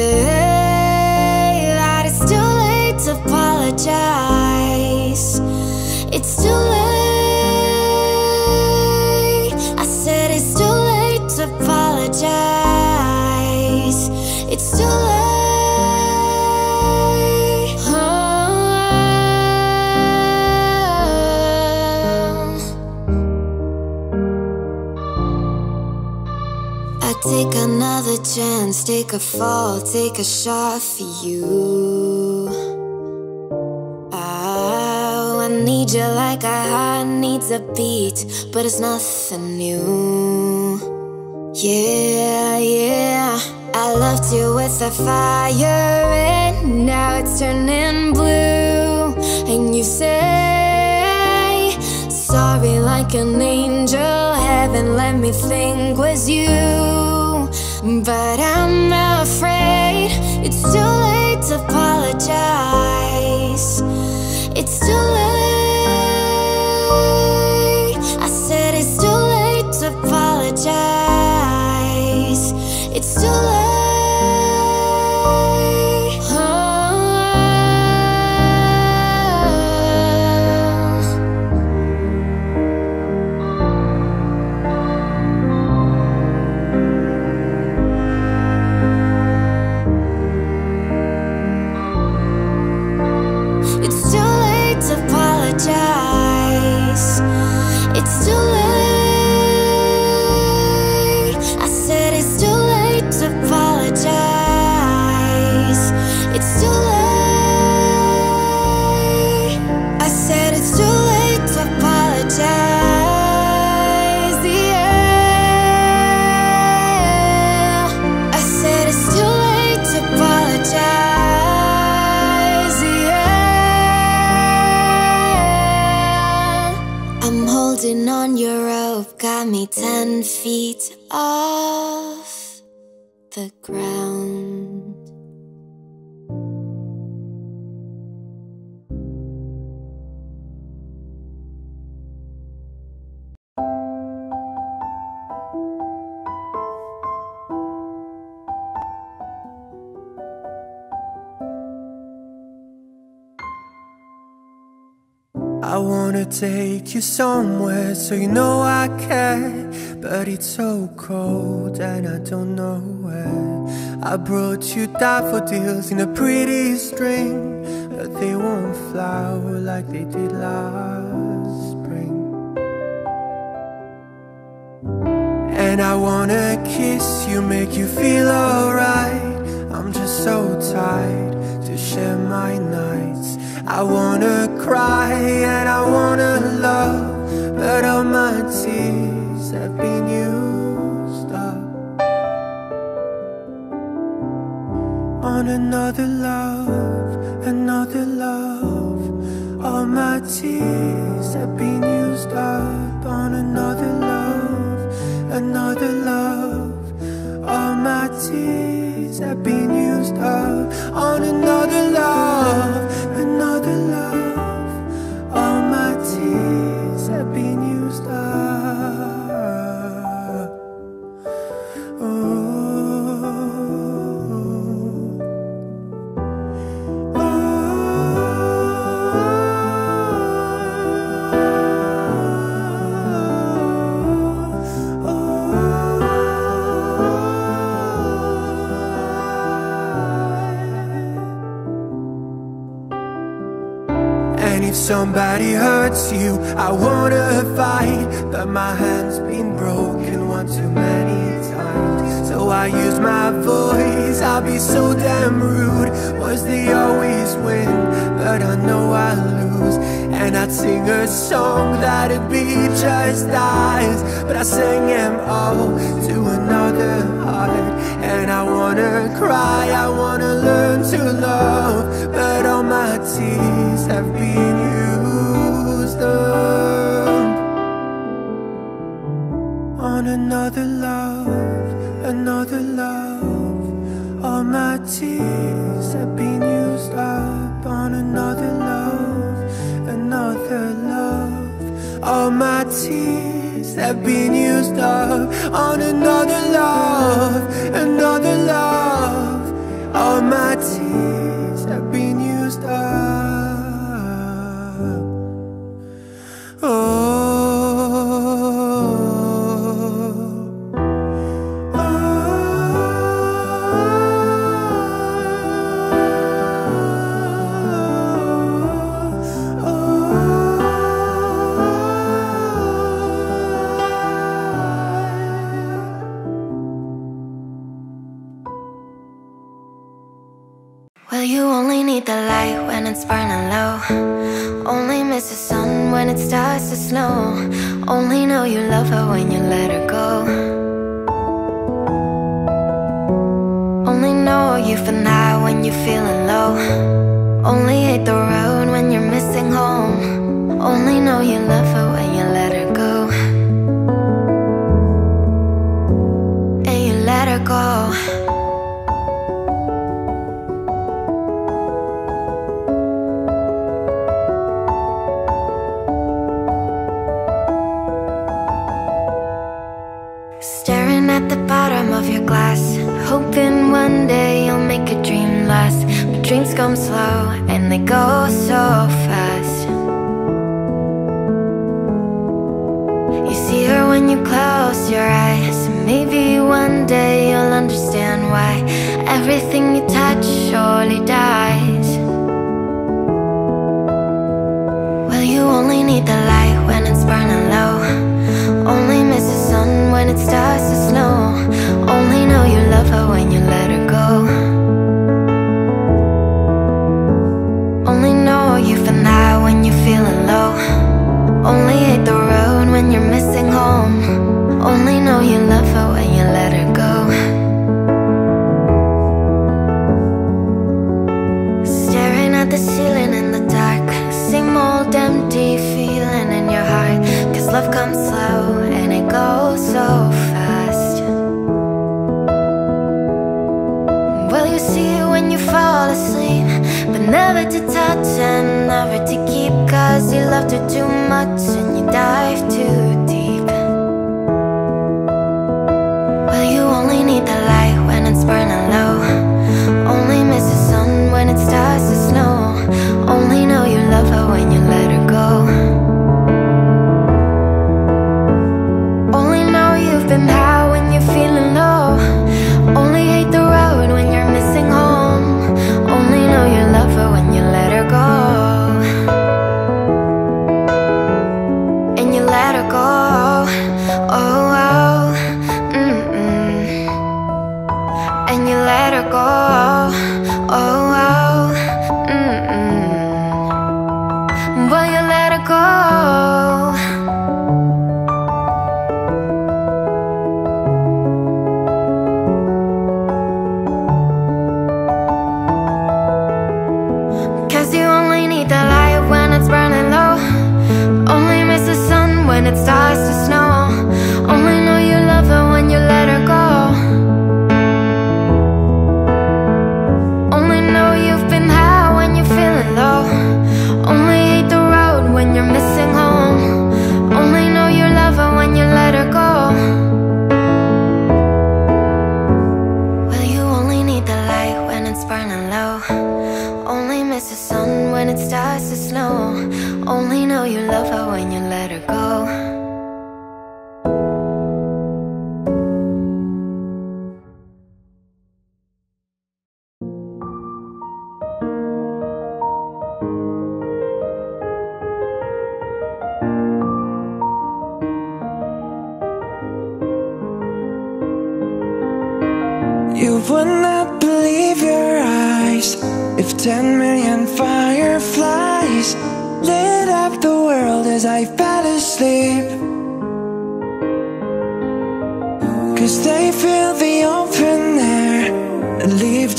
say that it's too late to apologize. It's too late. I said it's too late to apologize. Take another chance, take a fall, take a shot for you. Oh, I need you like a heart needs a beat, but it's nothing new. Yeah, yeah. I loved you with a fire, and now it's turning blue. And you say, Sorry, like an angel. Heaven, let me think was you. But I'm afraid it's too late to apologize. It's too late. Take you somewhere so you know I care. But it's so cold and I don't know where. I brought you daffodils in a pretty string, but they won't flower like they did last spring. And I wanna kiss you, make you feel alright. I'm just so tired to share my nights. I wanna cry and I wanna love, but all my tears have been used up on another love, another love. All my tears have been used up on another love, another love. All my tears have been used up on another love, another love. somebody hurts you. I wanna fight But my hand's been broken one too many times. So I use my voice. I'll be so damn rude. Was they always win But I know I lose. And I'd sing a song That'd be just ours But I sing them all To another heart. And I wanna cry. I wanna learn to love. But all my tears have been found another love, another love. All my tears have been used up on another love, another love. All my tears have been used up on another love, another love. All my tears. You only need the light when it's burning low. Only miss the sun when it starts to snow. Only know you love her when you let her go. Only know you for now when you're feeling low. Only hate the road when you're missing home. Only know you love her when you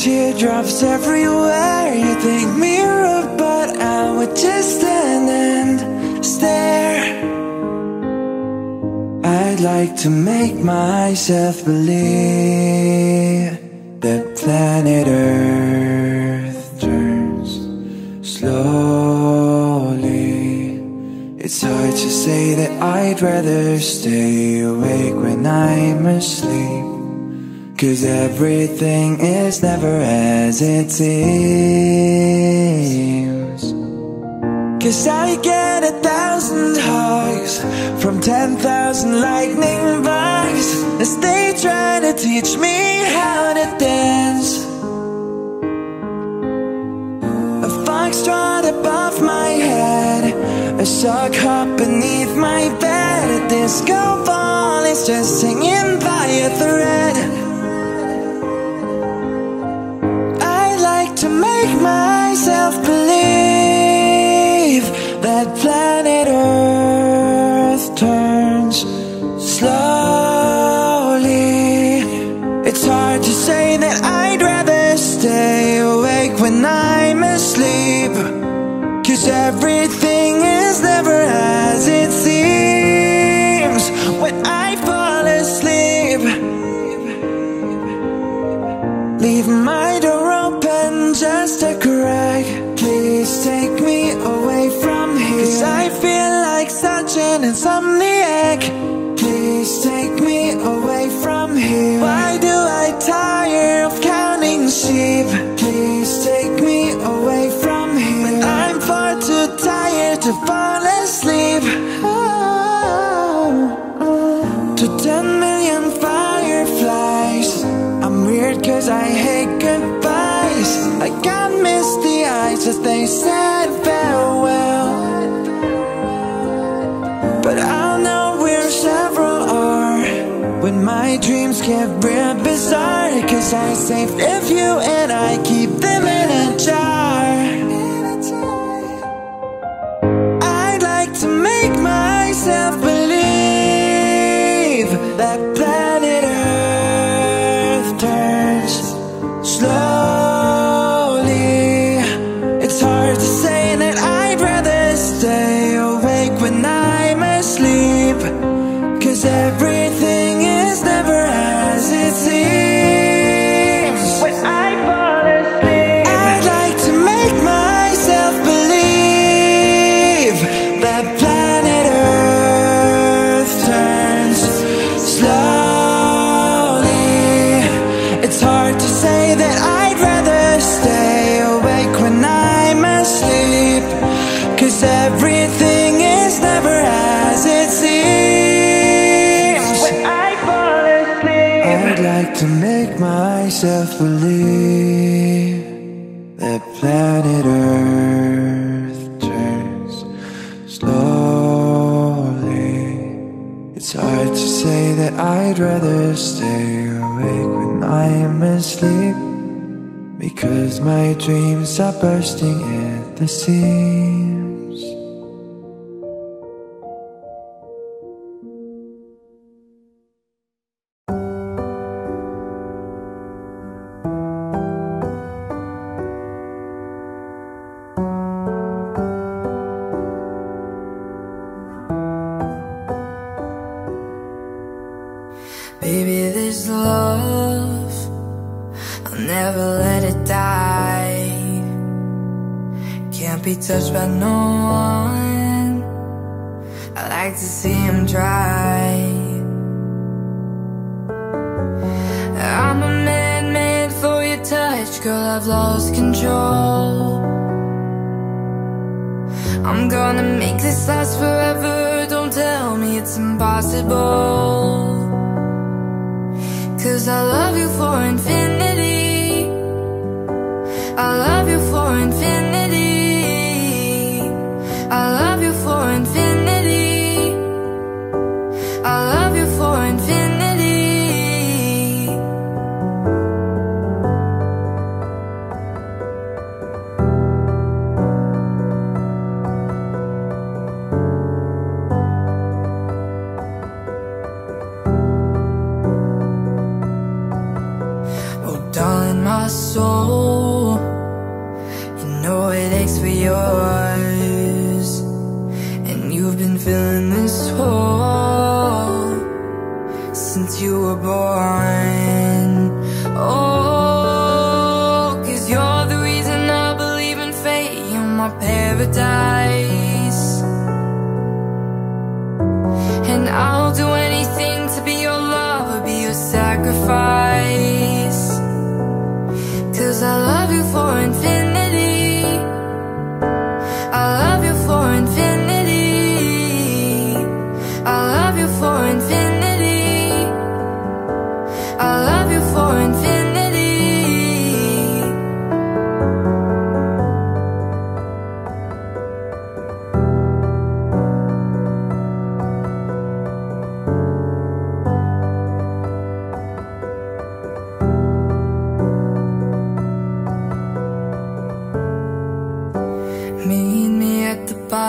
teardrops everywhere. You think rude but I would just stand and stare. I'd like to make myself believe That planet Earth turns slowly. It's hard to say that I'd rather stay awake when I'm asleep Cause everything is never as it seems. Cause I get a thousand hugs From ten thousand lightning bugs As they try to teach me how to dance. A foxtrot above my head A sock hop beneath my bed A disco ball is just singing by a thread make myself believe that planet Earth turns slowly. It's hard to say that I'd rather stay awake when I'm asleep. Cause everything cause I hate goodbyes. I miss the eyes as they said farewell. But I'll know where several are When my dreams get real bizarre. Cause I saved a few and I keep them in a jar dreams are bursting at the seams Baby, this love, I'll never let it die. Be touched by no one. I like to see him try. I'm a man made for your touch, girl. I've lost control. I'm gonna make this last forever. Don't tell me it's impossible. Cause I love you for infinity.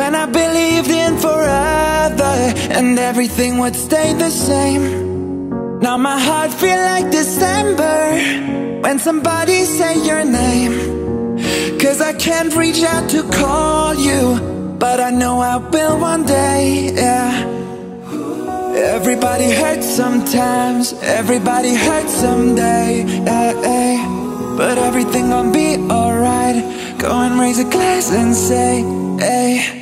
When I believed in forever and everything would stay the same. Now my heart feel like December when somebody say your name. Cause I can't reach out to call you, but I know I will one day, yeah. Everybody hurts sometimes, everybody hurts someday, yeah, yeah. But everything gon' be alright. Go and raise a glass and say, hey.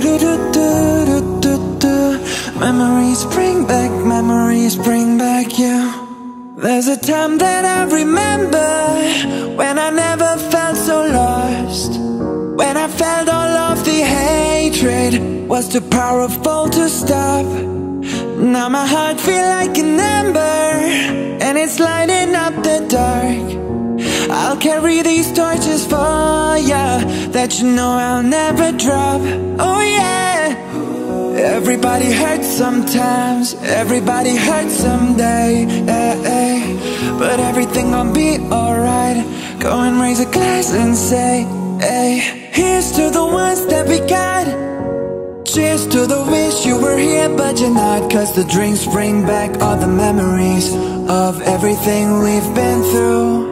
your Memories bring back, memories bring back you There's a time that I remember When I never felt so lost. When I felt all of the hatred Was too powerful to stop. Now my heart feel like an ember And it's lighting up the dark I'll carry these torches for ya That you know I'll never drop. Oh yeah. Everybody hurts sometimes. Everybody hurts someday. Eh, eh. But everything gon' be alright. Go and raise a glass and say hey. Here's to the ones that we got. Cheers to the wish you were here but you're not. Cause the drinks bring back all the memories Of everything we've been through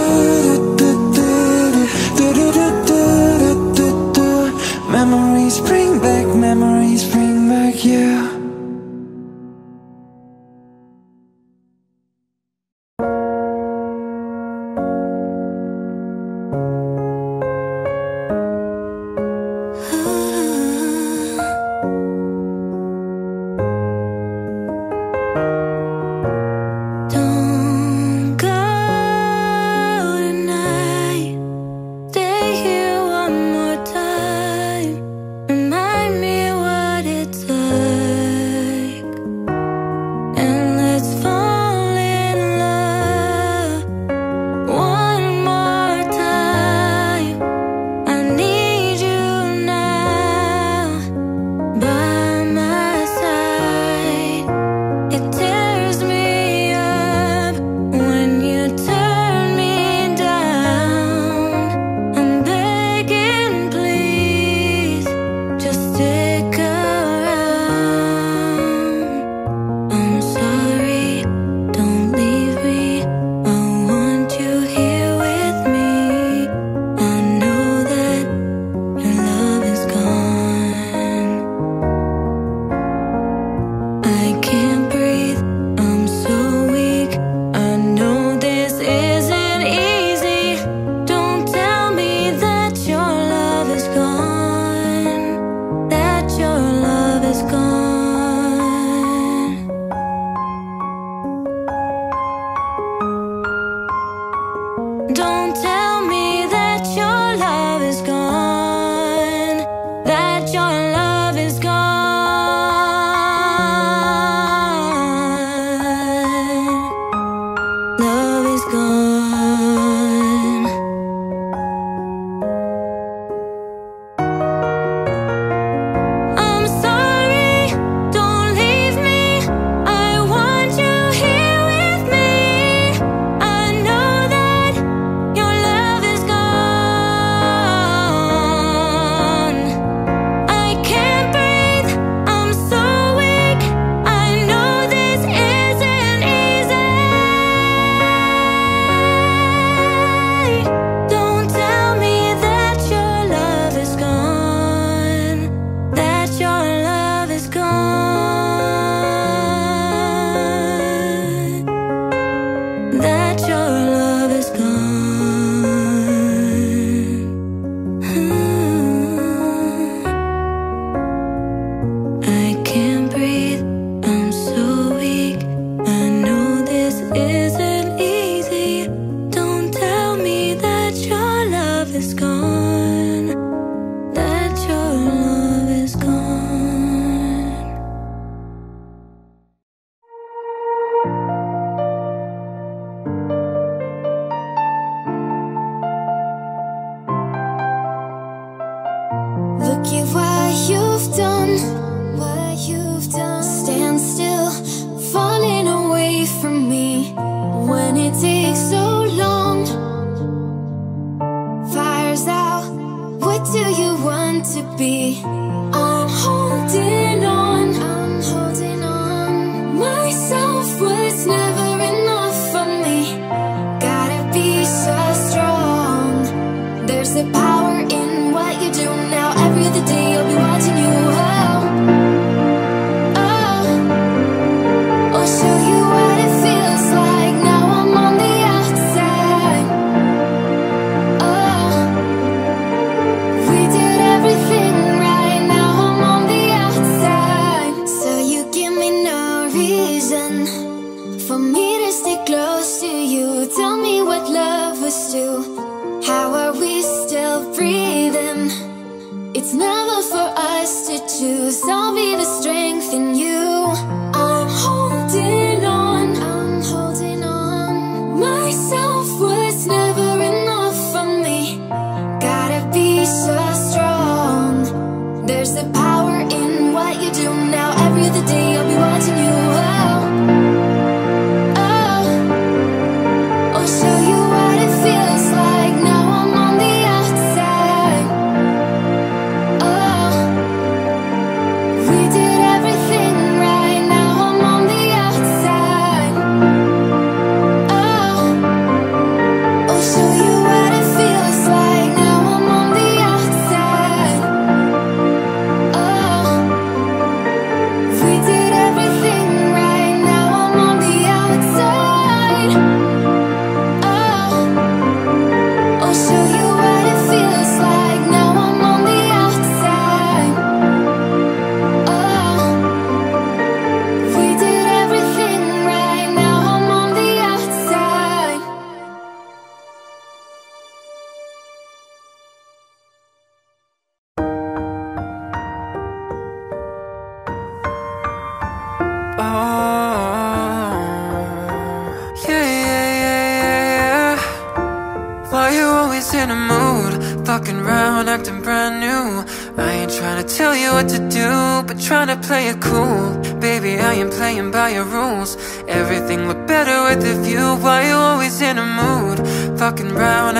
Somehow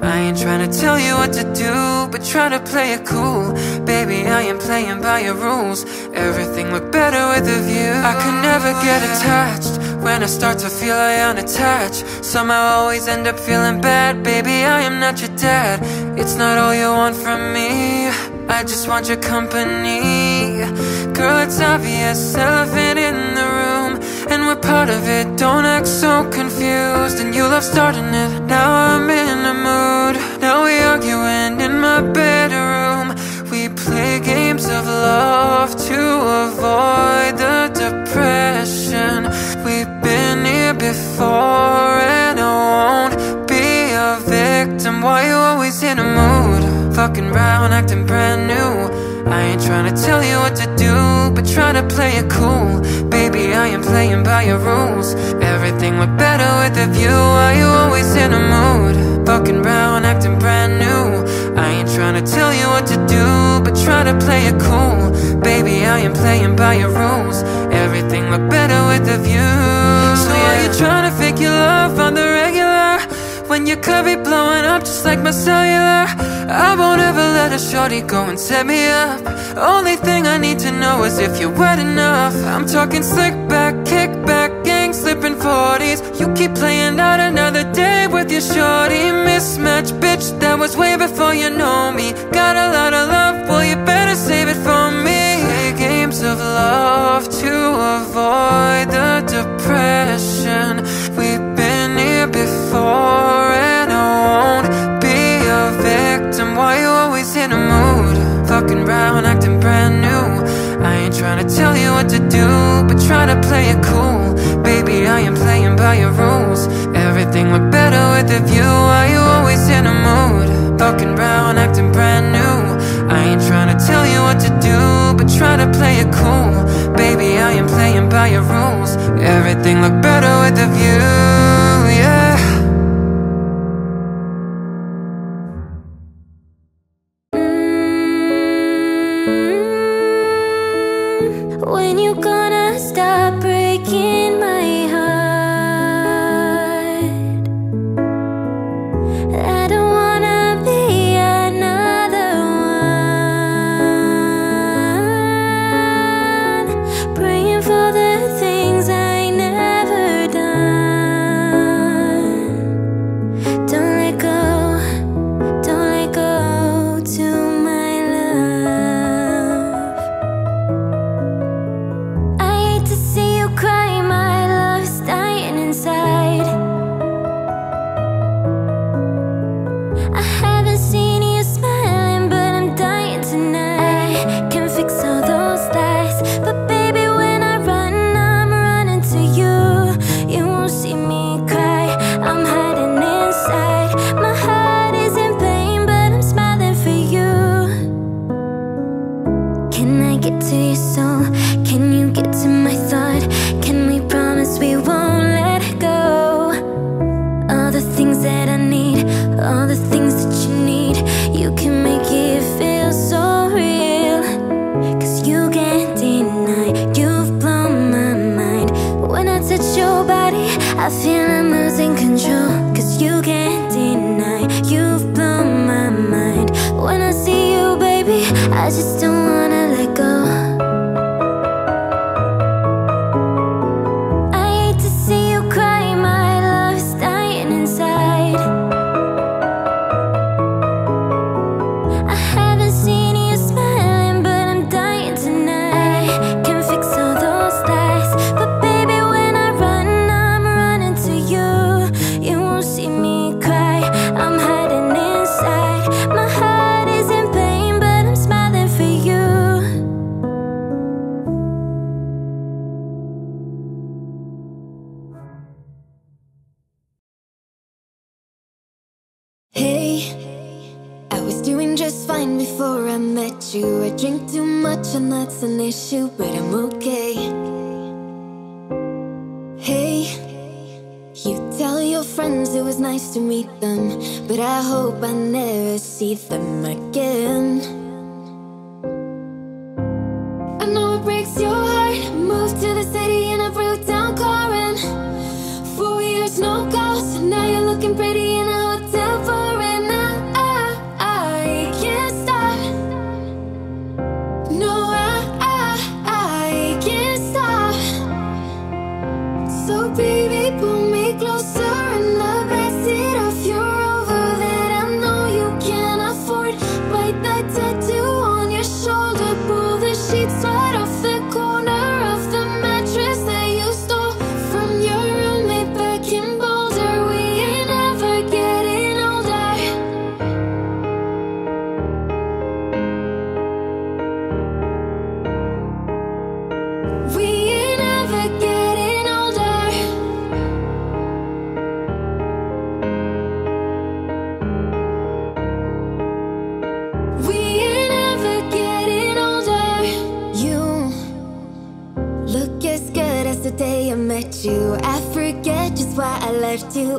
I ain't tryna tell you what to do, but try to play it cool. Baby, I am playing by your rules. Everything looks better with a view. I can never get attached. When I start to feel I unattached, somehow always end up feeling bad Baby, I am not your dad It's not all you want from me I just want your company Girl, it's obvious, elephant in we're part of it. Don't act so confused. And you love starting it. Now I'm in a mood. Now we arguing in my bedroom. We play games of love To avoid the depression. We've been here before And I won't be a victim. Why you always in a mood? Fucking round, acting brand new. I ain't trying to tell you what to do But trying to play it cool. Baby, I am playing by your rules. Everything look better with a view. Why you always in a mood? Fucking around, acting brand new. I ain't trying to tell you what to do But try to play it cool. Baby, I am playing by your rules. Everything look better with a view. So are you trying to fake your love on the? When your could be blowing up just like my cellular. I won't ever let a shorty go and set me up. Only thing I need to know is if you're wet enough. I'm talking slick back, kick back, gang slipping 40s You keep playing out another day with your shorty. Mismatch, bitch, that was way before you know me. Got a lot of love, well you better save it for me. Play games of love to avoid the depression before and I won't be a victim Why you always in a mood? Fucking round, acting brand new. I ain't trying to tell you what to do But try to play it cool. Baby, I am playing by your rules. Everything look better with a view Why you always in a mood? Fucking round, acting brand new. I ain't trying to tell you what to do But try to play it cool. Baby, I am playing by your rules. Everything look better with a view,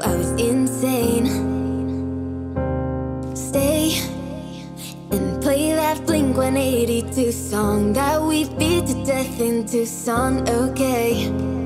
I was insane. Stay and play that Blink-182 song That we beat to death in Tucson, okay?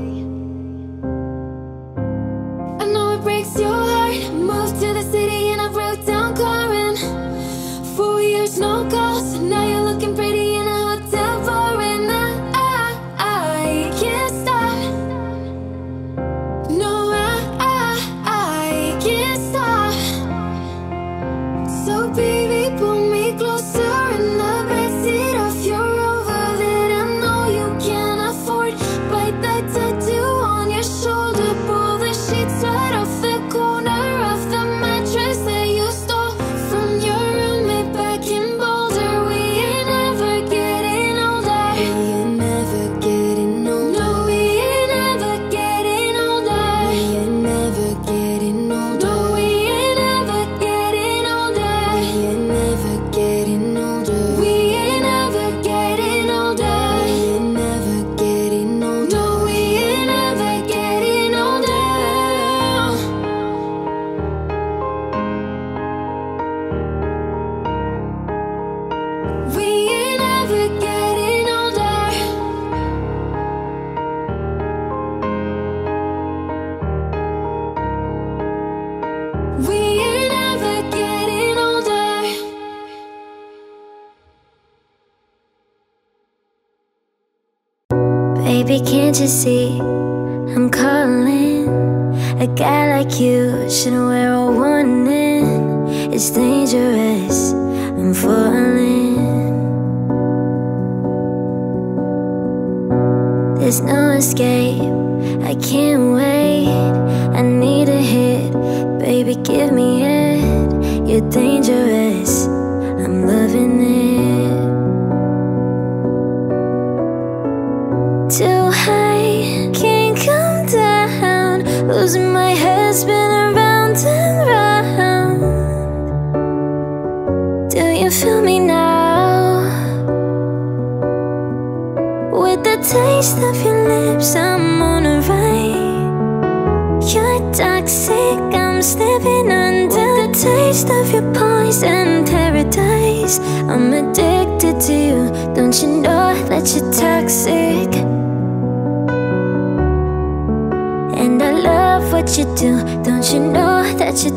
It ain't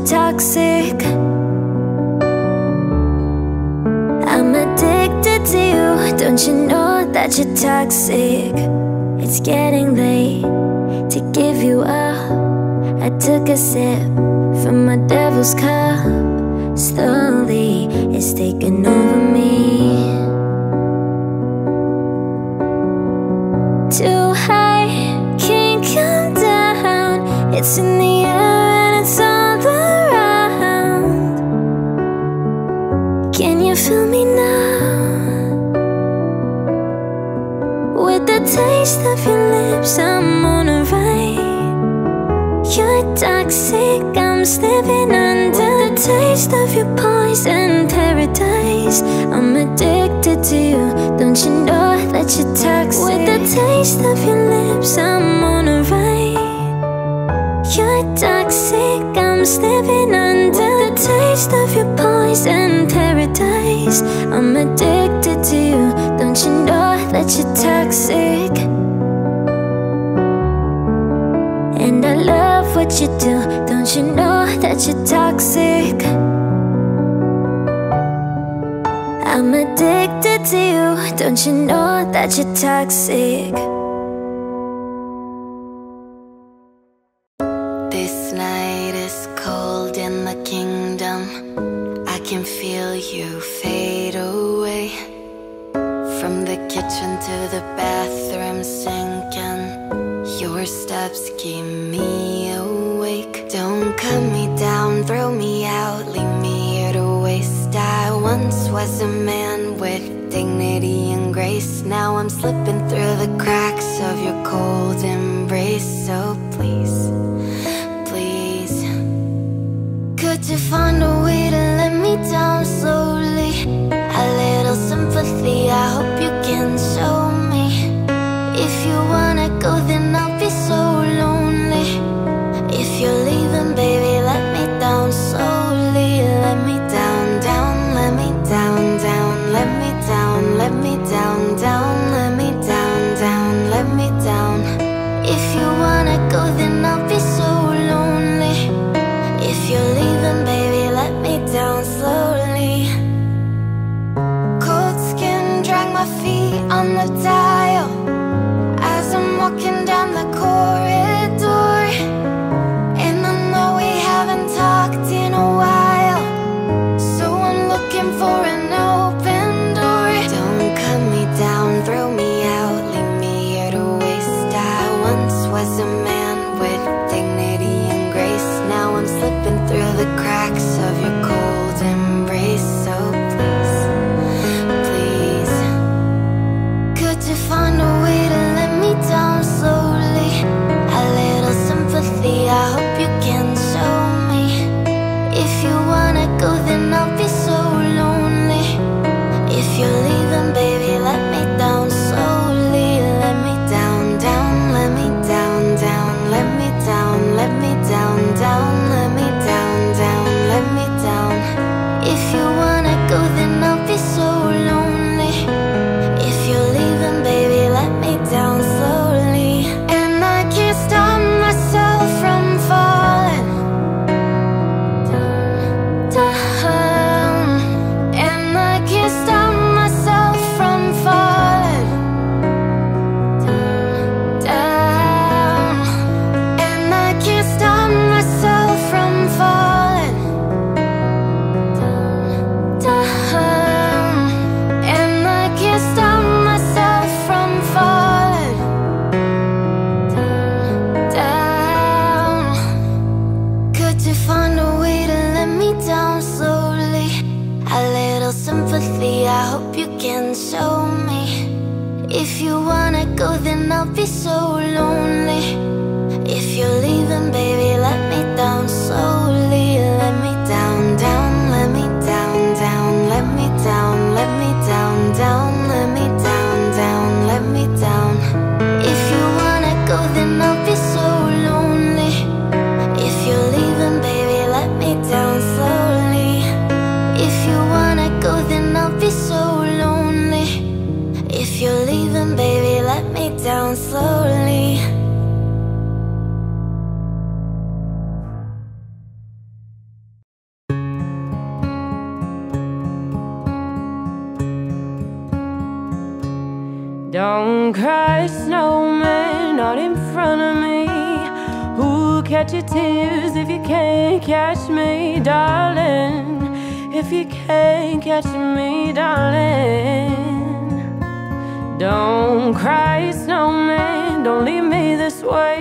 toxic. I'm addicted to you. Don't you know that you're toxic? It's getting late to give you up. I took a sip from my devil's cup. Slowly it's taking over Don't you know that you're toxic? With the taste of your lips, I'm on a ride. You're toxic, I'm slipping under. With the taste of your poison paradise, I'm addicted to you. Don't you know that you're toxic? And I love what you do. Don't you know that you're toxic? I'm addicted to you Don't you know that you're toxic? Catch me, darling? If you can't catch me, darling. Don't cry, snowman, don't leave me this way.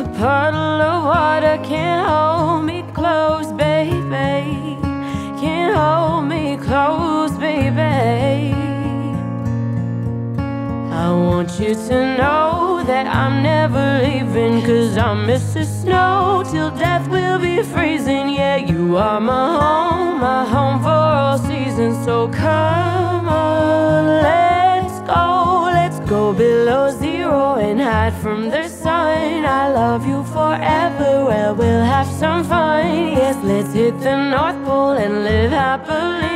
A puddle of water can't hold me close, baby. Can't hold me close, baby. I want you to know that I'm never leaving Cause I'm Mr. Snow till death will be freezing. Yeah, you are my home, my home for all seasons. So come on, let's go, let's go below zero And hide from the sun. I love you forever, well we'll have some fun. Yes, let's hit the North Pole and live happily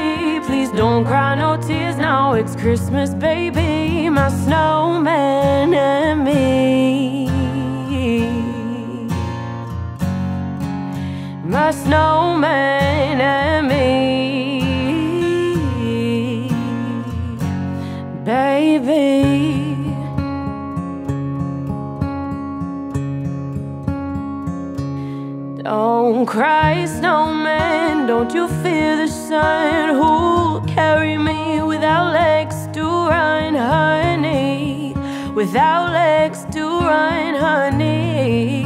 Please don't cry, no tears. Now, it's Christmas, baby My snowman and me. My snowman and me. Baby. Don't cry, snowman. Don't you fear the sun? Who'll carry me without legs to run, honey? Without legs to run, honey.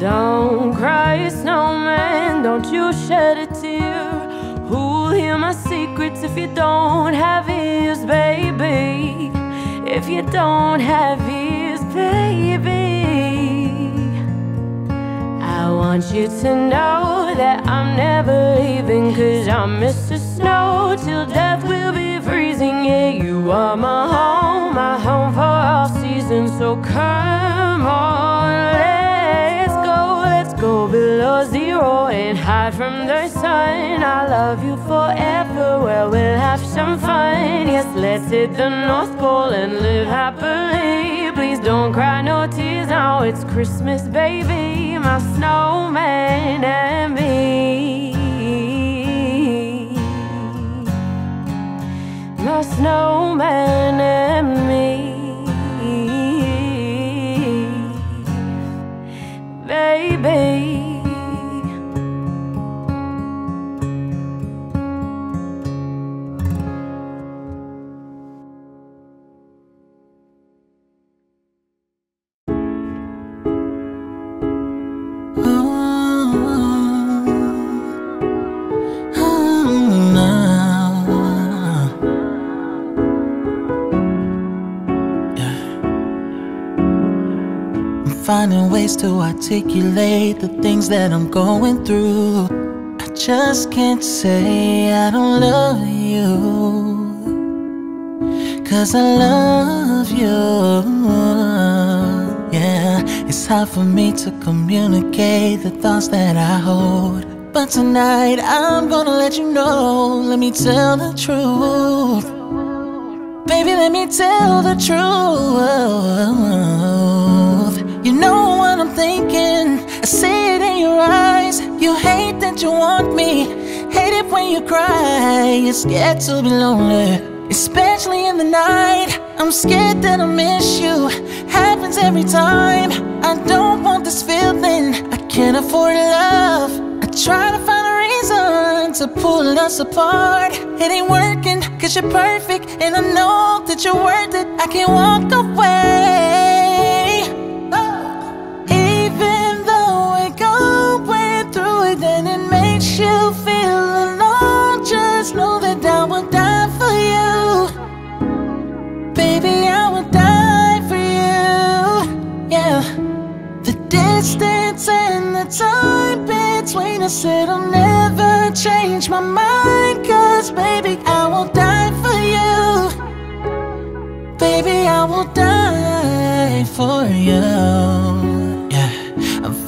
Don't cry, snowman. Don't you shed a tear. Who'll hear my secrets if you don't have ears, baby? If you don't have ears, baby. I want you to know that I'm never leaving Cause I'm Mr. Snow. Till death will be freezing Yeah, you are my home, my home for all seasons. So come on, let's go, let's go below zero And hide from the sun. I love you forever, well we'll have some fun. Yes, let's hit the North Pole and live happily. Please don't cry, no tears. Now, it's Christmas, baby My snowman and me. My snowman and me ways to articulate the things that I'm going through. I just can't say I don't love you. Cause I love you. Yeah, it's hard for me to communicate the thoughts that I hold. But tonight I'm gonna let you know. Let me tell the truth. Baby, let me tell the truth. You know what I'm thinking. I see it in your eyes. You hate that you want me. Hate it when you cry. You're scared to be lonely, especially in the night. I'm scared that I miss you. Happens every time. I don't want this feeling. I can't afford love. I try to find a reason to pull us apart. It ain't working, cause you're perfect, and I know that you're worth it. I can't walk away.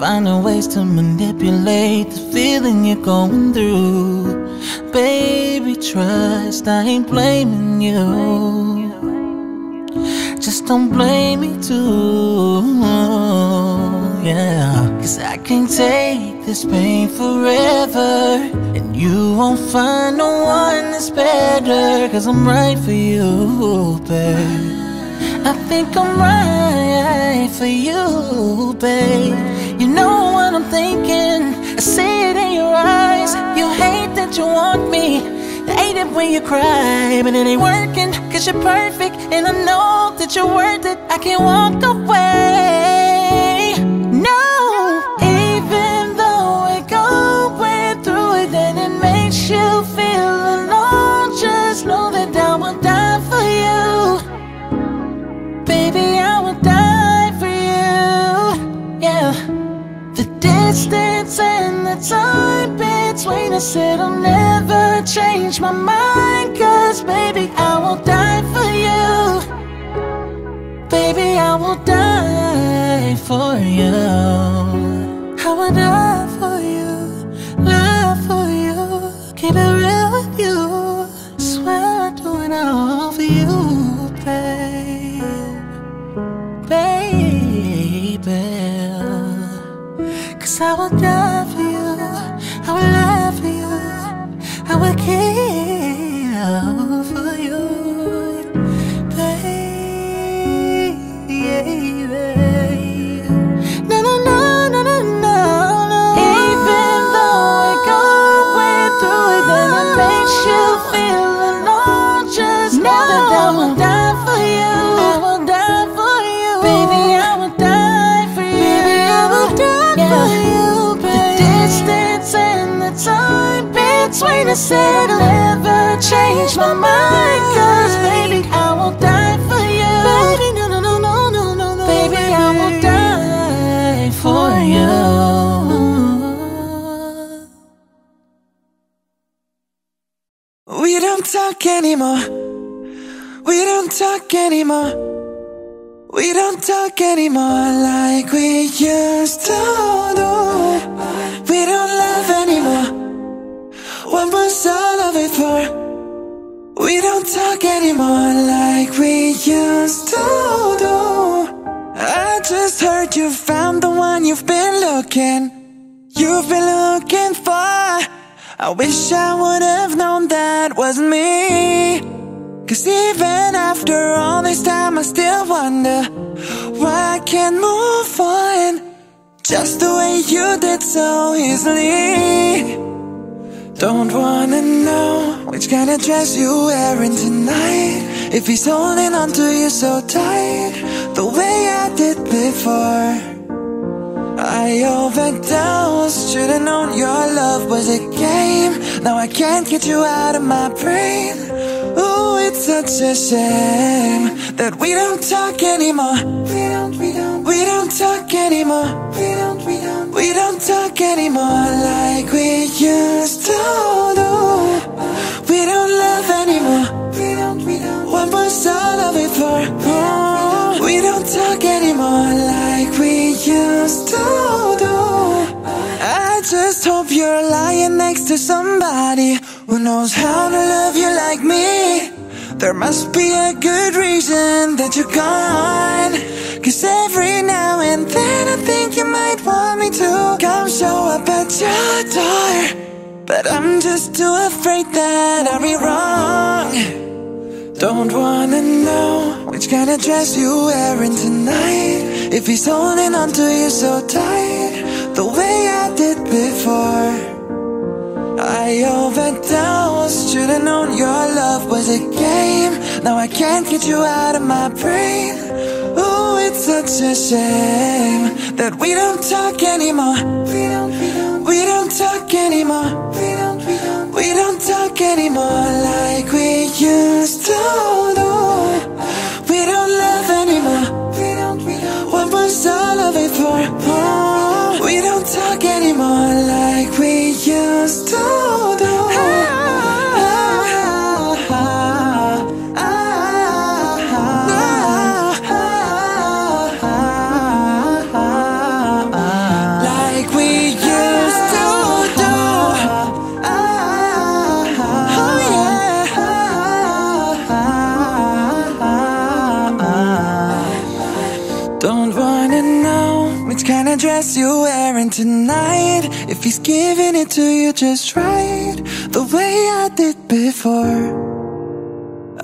Finding ways to manipulate the feeling you're going through. Baby, trust, I ain't blaming you. Just don't blame me too. Yeah, cause I can't take this pain forever. And you won't find no one that's better. Cause I'm right for you, babe. I think I'm right for you, babe. You know what I'm thinking. I see it in your eyes. You hate that you want me. Hate it when you cry, but it ain't working. Cause you're perfect, and I know that you're worth it. I can't walk away. Distance and the time between us, it'll never change my mind. Cause, baby, I will die for you. Baby, I will die for you. I will die for you, love for you, keep it real with you. Swear I'd do it all for you, Cause I between us, it'll never change my mind. Cause baby, I will die for you. Baby, no, no, no, no, no, no, no. Baby, I will die for you. We don't talk anymore. We don't talk anymore. We don't talk anymore like we used to do. Was all of it for? We don't talk anymore like we used to do. I just heard you found the one you've been looking. You've been looking for. I wish I would have known that wasn't me. Cause even after all this time, I still wonder why I can't move on. Just the way you did so easily. Don't wanna know which kind of dress you're wearing tonight. If he's holding on to you so tight, the way I did before. I overdosed, should've known your love was a game. Now I can't get you out of my brain. Ooh, it's such a shame that we don't talk anymore. We don't, we don't, we don't talk anymore. We don't, we don't, we don't talk anymore like we used to do. We don't love anymore. We don't, we don't. What was all of it for? Oh, we don't talk anymore like we used to do. I just hope you're lying next to somebody knows how to love you like me. There must be a good reason that you're gone. Cause every now and then I think you might want me to come show up at your door. But I'm just too afraid that I'll be wrong. Don't wanna know which kind of dress you're wearing tonight. If he's holding on to you so tight, the way I did before. I overdosed, should've known your love was a game. Now I can't get you out of my brain. Ooh, it's such a shame that we don't talk anymore. We don't, we don't, we don't talk anymore. We don't, we don't, we don't talk anymore like we used to do. We don't love anymore. We don't, we don't, what was all of it for? Oh, we don't talk anymore like we tonight. If he's giving it to you just right. The way I did before.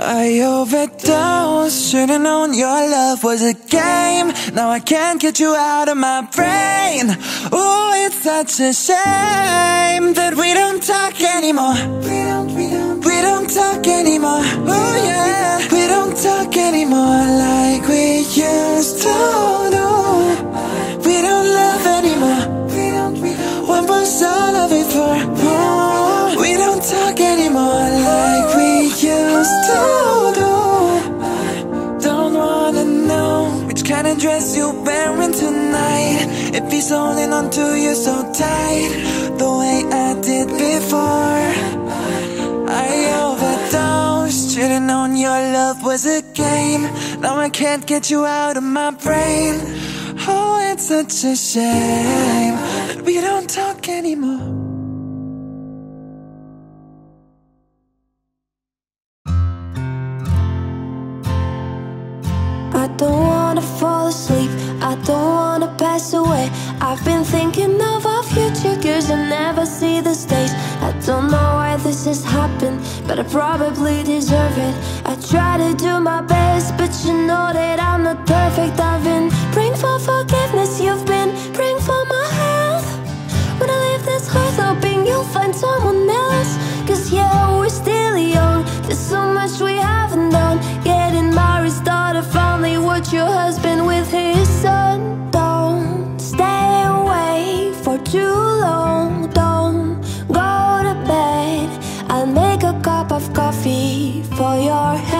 I overdosed, should've known your love was a game. Now I can't get you out of my brain. Oh, it's such a shame That we don't talk anymore. We don't, we don't, we don't talk anymore. Oh yeah, we don't talk anymore Like we used to we don't talk anymore Like we used to do. Don't wanna know Which kind of dress you're wearing tonight. If he's holding on to you so tight. The way I did before I overdosed. Should've known your love was a game. Now I can't get you out of my brain. Oh, it's such a shame That we don't talk anymore asleep, I don't wanna pass away. I've been thinking of our future, cause I never see the stage. I don't know why this has happened, but I probably deserve it. I try to do my best, but you know that I'm not perfect. I've been praying for forgiveness, you've been praying for my health. When I leave this earth, hoping you'll find someone else. Cause yeah, we're still young, there's so much we haven't done. Getting married, start a family, watch your husband son. Don't stay away for too long, don't go to bed. I'll make a cup of coffee for your head.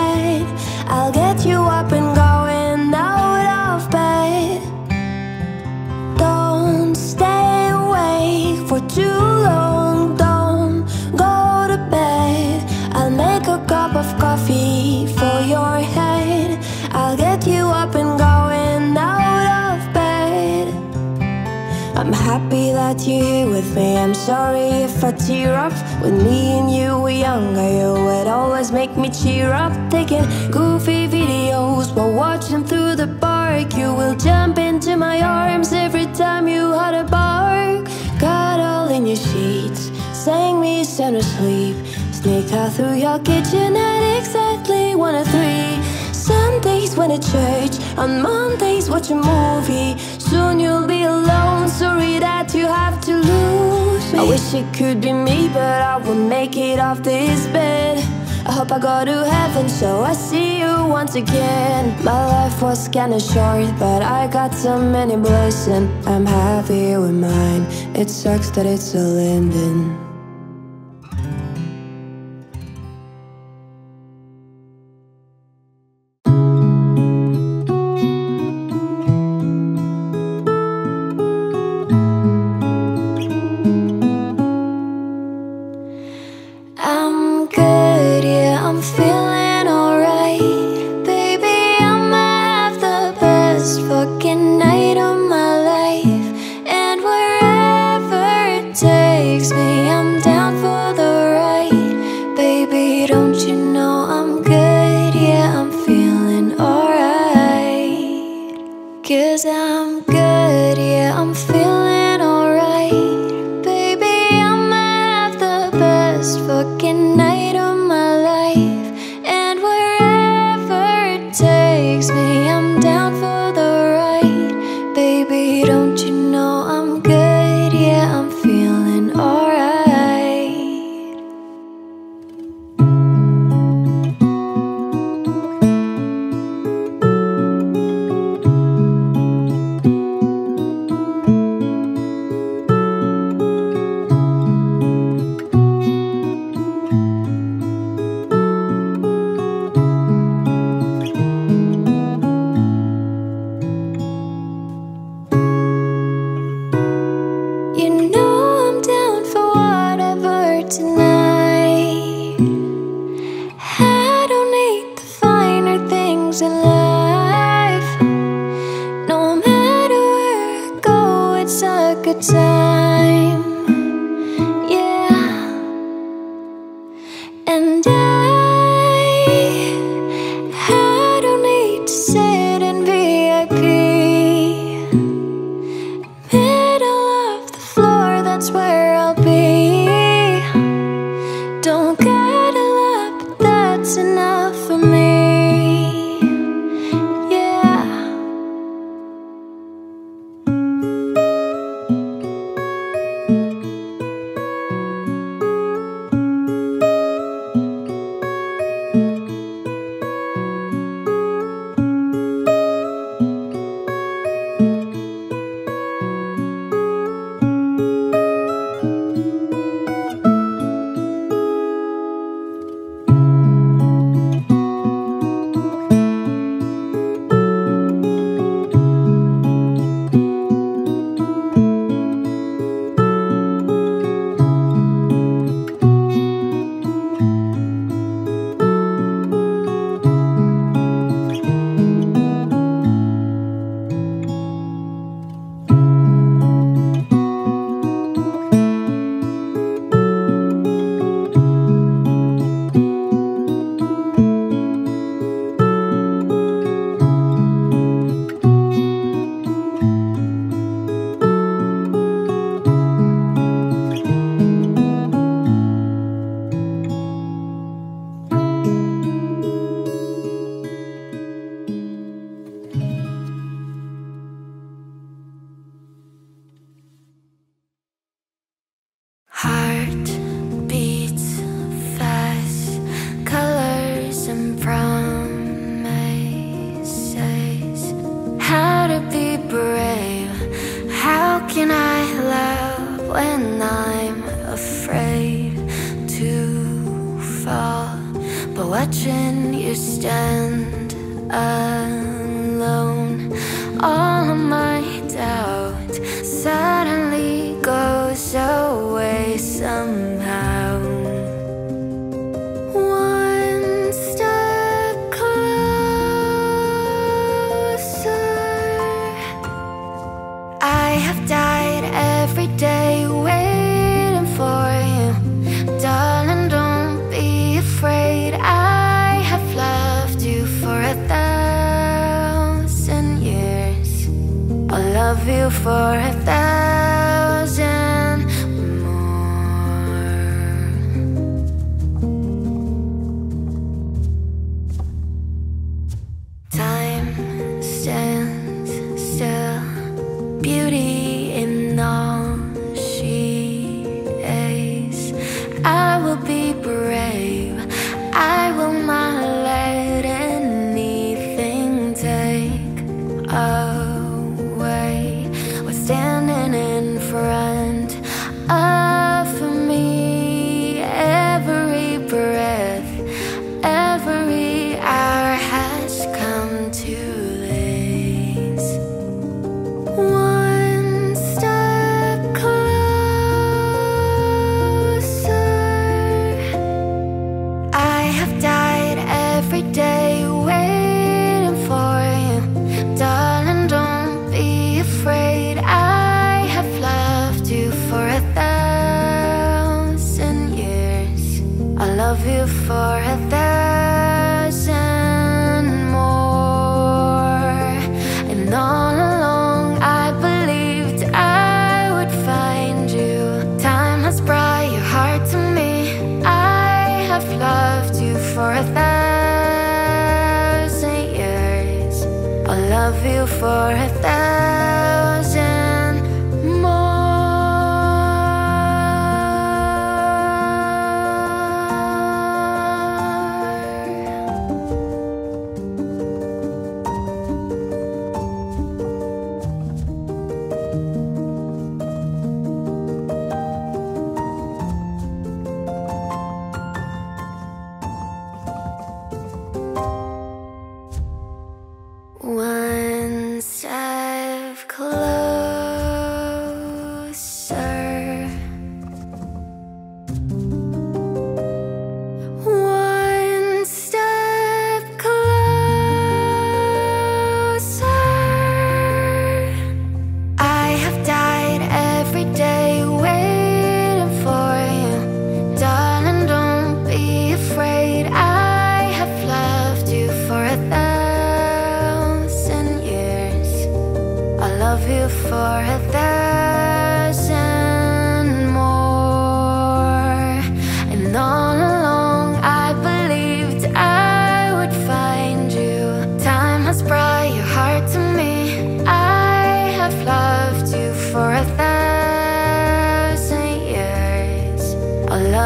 You're here with me. I'm sorry if I tear up. When me and you were younger, you would always make me cheer up. Taking goofy videos while watching through the park. You will jump into my arms every time you had a bark. Cuddle in your sheets, sang me sound asleep. Sneak out through your kitchen at exactly one or three. Sundays went to church, on Mondays watch a movie. Soon you'll be alone, sorry that you have to lose me. I wish it could be me, but I won't make it off this bed. I hope I go to heaven, so I see you once again. My life was kinda short, but I got so many blessings. I'm happy with mine. It sucks that it's all ending.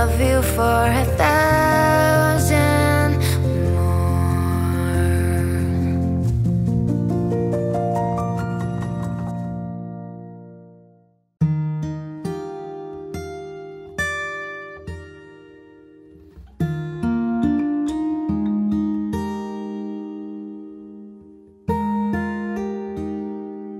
Love you for a thousand more.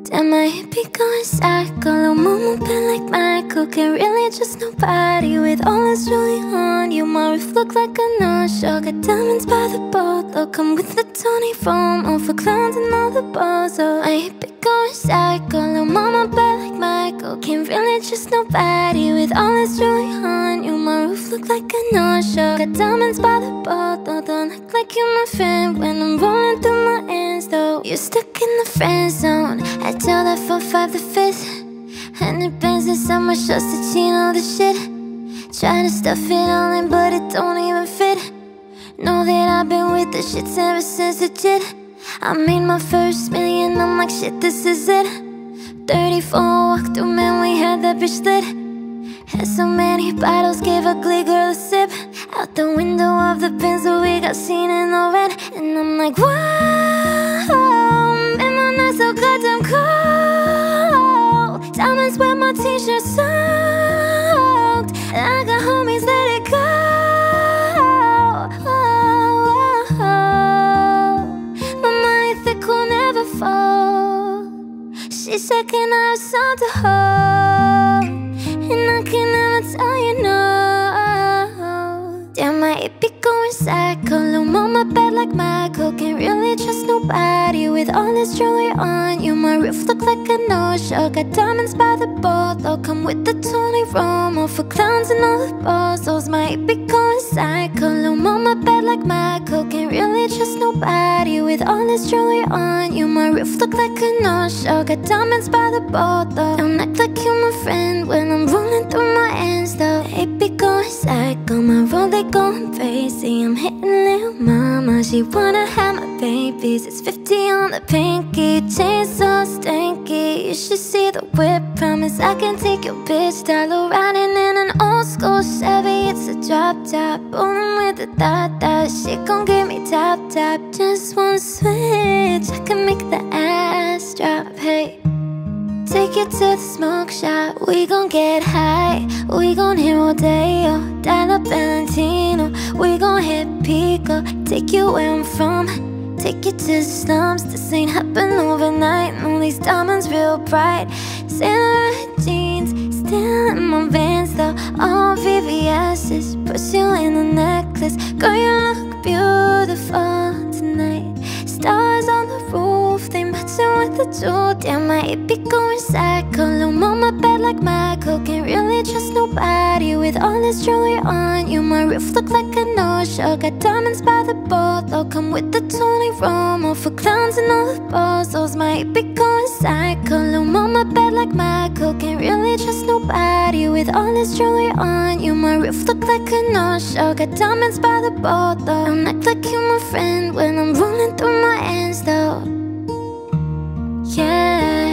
Damn, AP going psycho. Little mama been like Michael. Can't really trust nobody with all this jewelry on. You, my roof look like a no-show. Got diamonds by the boatload. Come with the Tony Romo. All for clowns and all the balls. Oh, my AP going psycho. Little mama been like Michael. Can't really trust nobody with all this jewelry on. You, my roof look like a no-show. Got diamonds by the boatload. Don't act like you're my friend when I'm rolling through my ends, though. You're stuck in the friend zone. I tell that for five the fifth. And it bends in so much just to cheat all the shit. Trying to stuff it all in, but it don't even fit. Know that I've been with the shits ever since the jit. I made my first million, I'm like, shit, this is it. 34 walk through, man, we had that bitch lit. Had so many bottles, gave a glee girl a sip. Out the window of the Benz, so we got seen in the red. And I'm like, wow, man, my night so goddamn cold. Diamonds where my t-shirt soaked. I got homies, let it go. My money thick will never fall. She said, Can I have some to hold? And I can never tell you no. Going psycho. Little mama bad like Michael. Can't really trust nobody with all this jewelry on you. My roof look like a no-show. Got diamonds by the boat. They'll come with the Tony Romo for clowns and all the. Those might be going psycho. Little mama bad like Michael. Can't really trust nobody with all this jewelry on you. My roof look like a no-show. Got diamonds by the. Though. Don't act like you're my friend when I'm rolling through my ends. Though it be going psycho. My roll they going crazy. I'm hitting little mama. She wanna have my babies. It's 50 on the pinky. Chain so stinky. You should see the whip. Promise I can take your bitch. Dollar riding in an old school Chevy. It's a drop top. Rolling with the thought that she gon' give me top top. Just one switch. I can make the ass drop. Hey. Take you to the smoke shop. We gon' get high. We gon' hit Rodeo. Dial up Valentino. We gon' hit Pico. Take you where I'm from. Take you to the slums. This ain't happen overnight. All these diamonds real bright. Sailor jeans. Still in my vans All VVS's. Put you in a necklace. Girl, you look beautiful tonight. Stars on the roof, they matching with the jewel. Damn, I it be going psycho. on mama bed like Michael. Can't really trust nobody with all this jewelry on you. My roof look like a no-show. Got diamonds by the boat. They'll come with the Tony Romo for clowns and all the balls. Those might be going psycho. Little mama bad like Michael. Can't really trust nobody with all this jewelry on you. My roof look like a no-show. Got diamonds by the. Though. Don't act like you're my friend when I'm rolling through my ends though. Yeah.